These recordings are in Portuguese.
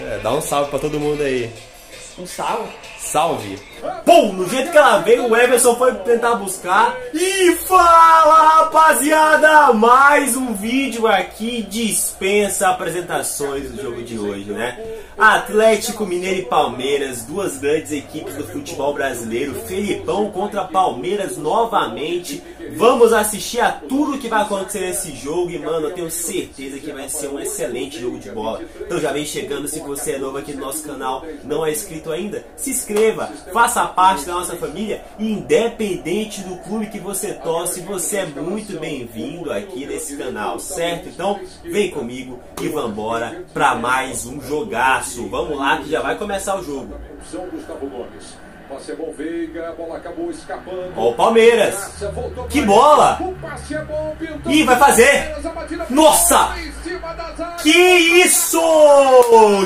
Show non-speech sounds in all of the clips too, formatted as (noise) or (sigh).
É, dá um salve pra todo mundo aí. Um salve? Salve! Pum! No jeito que ela veio, o Everson foi tentar buscar. E fala, rapaziada! Mais um vídeo aqui dispensa apresentações do jogo de hoje, né? Atlético Mineiro e Palmeiras, duas grandes equipes do futebol brasileiro. Felipão contra Palmeiras novamente. Vamos assistir a tudo que vai acontecer nesse jogo e, mano, eu tenho certeza que vai ser um excelente jogo de bola. Então já vem chegando, se você é novo aqui no nosso canal, não é inscrito ainda, se inscreva, faça parte da nossa família, independente do clube que você torce, você é muito bem-vindo aqui nesse canal, certo? Então, vem comigo e vambora pra mais um jogaço. Vamos lá que já vai começar o jogo. São Gustavo Gomes. Passe é bom, Veiga, a bola acabou escapando. Ó o Palmeiras. Que bola! É bom. Ih, vai fazer! Nossa! Que isso!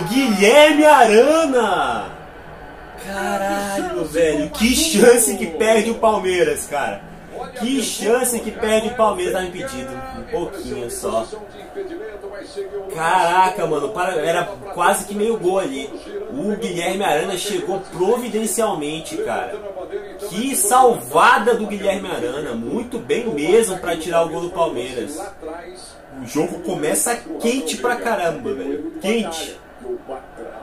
Guilherme Arana! Caralho, velho, que chance que perde o Palmeiras, cara. Que chance que perde o Palmeiras, tá impedido. Um pouquinho só. Caraca, mano, para- era quase que meio gol ali. O Guilherme Arana chegou providencialmente, cara. Que salvada do Guilherme Arana, muito bem mesmo pra tirar o gol do Palmeiras. O jogo começa quente pra caramba, velho. Quente.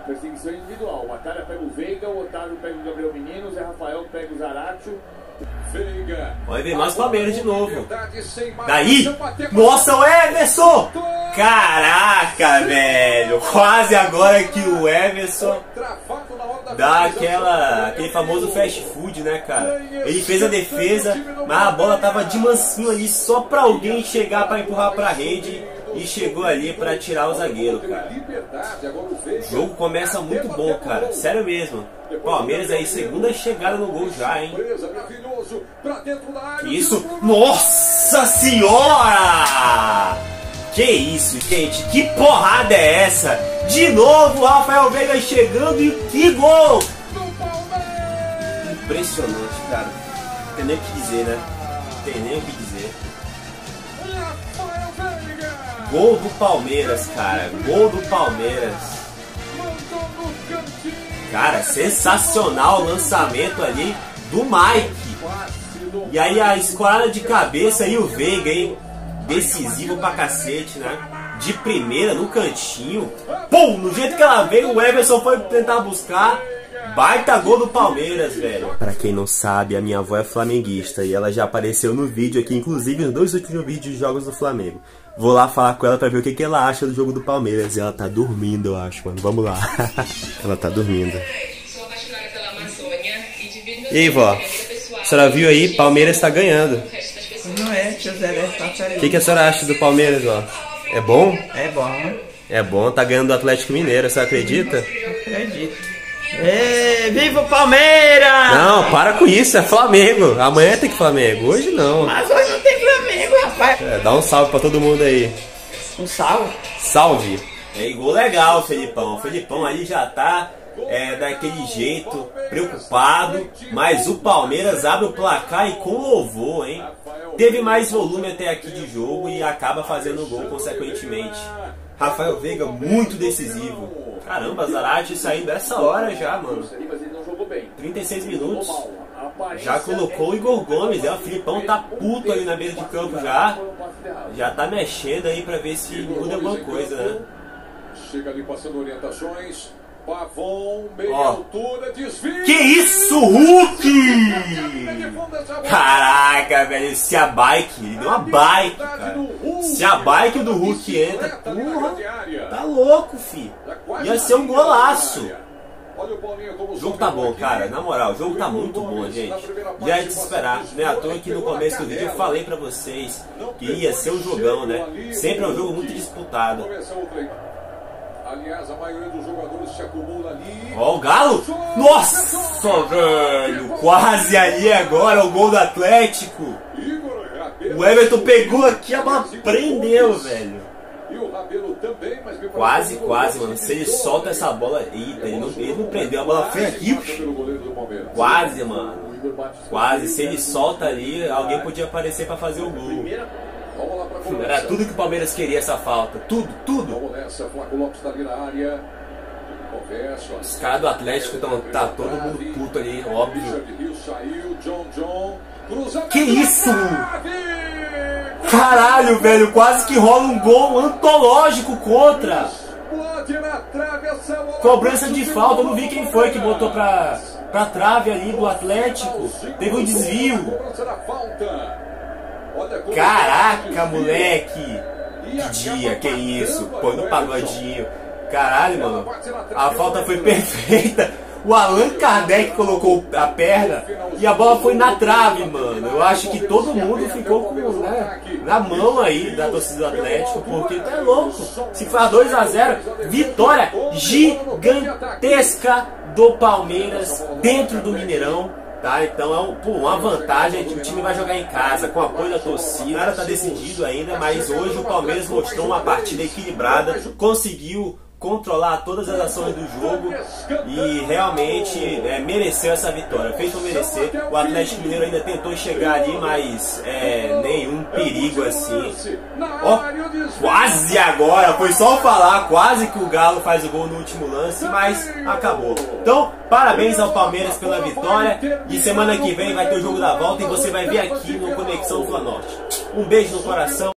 Perseguição individual. O Batalha pega o Veiga, o Otávio pega o Gabriel Menino, o Zé Rafael pega o Zaratio. Vai ver mais Palmeiras de novo. Daí, nossa, o Everson! Caraca, velho! Quase agora que o Everson dá aquela, aquele famoso fast food, né, cara? Ele fez a defesa, mas a bola tava de mansinho ali só pra alguém chegar pra empurrar pra rede e chegou ali pra tirar o zagueiro, cara. O jogo começa muito bom, cara. Sério mesmo. Palmeiras aí, segunda chegada no gol já, hein? Isso! Nossa senhora! Que isso, gente? Que porrada é essa? De novo, o Rafael Veiga chegando e que gol! Impressionante, cara. Não tem nem o que dizer, né? Não tem nem o que dizer. Gol do Palmeiras, cara. Gol do Palmeiras. Cara, sensacional o lançamento ali do Mike. E aí a escoada de cabeça e o Veiga, hein? Decisivo pra cacete, né? De primeira, no cantinho. Pum! No jeito que ela veio, o Everson foi tentar buscar. Baita gol do Palmeiras, velho. Pra quem não sabe, a minha avó é flamenguista e ela já apareceu no vídeo aqui, inclusive nos dois últimos vídeos de jogos do Flamengo. Vou lá falar com ela pra ver o que, que ela acha do jogo do Palmeiras. E ela tá dormindo, eu acho, mano. Vamos lá. (laughs) ela tá dormindo. Sou apaixonada pela Amazônia e divido meu E aí, vó? Senhora viu aí? Palmeiras tá ganhando. Não é, tio Zé deve estar O que, que a senhora acha do Palmeiras, ó? É bom? É bom, É bom, tá ganhando do Atlético Mineiro, você acredita? acredito. Ê, viva o Palmeiras! Não, para com isso, é Flamengo. Amanhã tem que Flamengo, hoje não. Mas hoje não tem Flamengo, rapaz. É, dá um salve pra todo mundo aí. Um salve? Salve! É gol legal, Felipão. O Felipão aí já tá é, daquele jeito, preocupado. Mas o Palmeiras abre o placar e com louvor, hein? Teve mais volume até aqui de jogo e acaba fazendo gol consequentemente. Rafael Veiga, muito decisivo. Caramba, Zarate saindo essa hora já, mano. Ali, mas ele não jogou bem. 36 Jogou minutos. Já colocou o Igor Gomes, é, o Filipão tá puto ali na beira de campo já. Já tá mexendo aí pra ver se muda alguma coisa, né? Chega ali passando orientações. Pavon, meia Ó. altura, desvio. Que isso, Hulk! Caraca, velho, se a bike, ele deu uma bike, cara. Se a bike do Hulk entra, porra, tá louco, fi. Ia ser um golaço. O jogo tá bom, cara, na moral, o jogo tá muito bom, gente. Já é de se esperar, né? À toa que no começo do vídeo eu falei pra vocês que ia ser um jogão, né? Sempre é um jogo muito disputado. Aliás, a maioria dos jogadores se acumula ali. Ó o Galo! Nossa, velho! Quase ali agora o gol do Atlético. O Everton pegou aqui, a bola prendeu, velho. Quase, quase, mano. Se ele evitou, solta né? essa bola. Eita, ele não, ele não prendeu, a bola foi aqui. Quase, mano. Quase. Se ele solta ali, alguém podia aparecer pra fazer o gol. Era tudo que o Palmeiras queria essa falta. Tudo, tudo. Vamos nessa, Lopes tá ali na área. Conversa. Os caras do Atlético estão tá todo mundo puto ali, óbvio. Que isso? Caralho, velho, quase que rola um gol antológico contra. Bola. Cobrança de falta, eu não vi quem foi que botou pra, pra trave ali do Atlético. Teve um desvio. Caraca, ele moleque. Que dia, que isso? Põe no pagodinho. Caralho, mano. A falta foi (laughs) perfeita. O Allan Kardec colocou a perna e a bola foi na trave, mano. Eu acho que todo mundo ficou com, né, na mão aí da torcida do Atlético, porque tá louco. Se faz 2 a 0 vitória gigantesca do Palmeiras dentro do Mineirão. Tá, então é um, pô, uma vantagem, o time vai jogar em casa, com apoio da torcida, nada tá decidido ainda, mas hoje o Palmeiras mostrou uma partida equilibrada, conseguiu controlar todas as ações do jogo e realmente é, mereceu essa vitória, fez por merecer. O Atlético Mineiro ainda tentou chegar ali, mas é, nenhum perigo assim. Ó, quase agora, foi só falar, quase que o Galo faz o gol no último lance, mas acabou. Então, parabéns ao Palmeiras pela vitória e semana que vem vai ter o jogo da volta e você vai ver aqui no Conexão Fla Norte. Um beijo no coração.